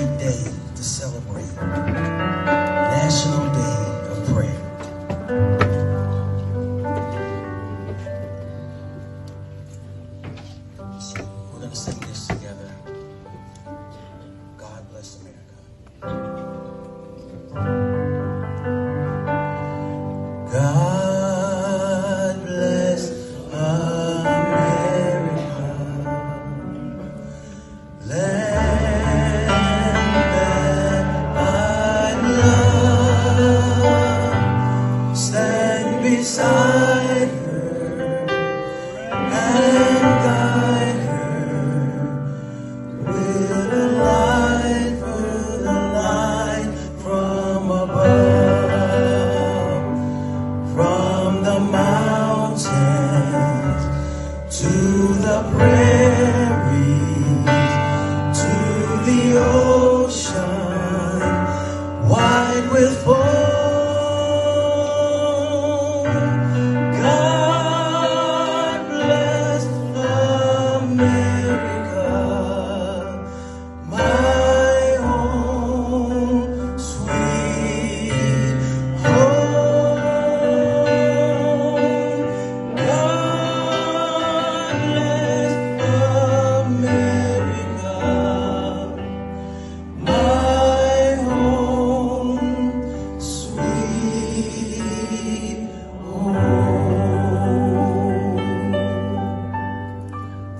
great day to celebrate National Day of Prayer. So We're going to sing this together. God bless America. Beside her and guide her with a light, with a light from above, from the mountains to the prairies, to the ocean, wide with foam.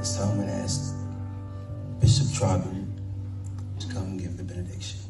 It's time I asked Bishop Trogdon to come and give the benediction.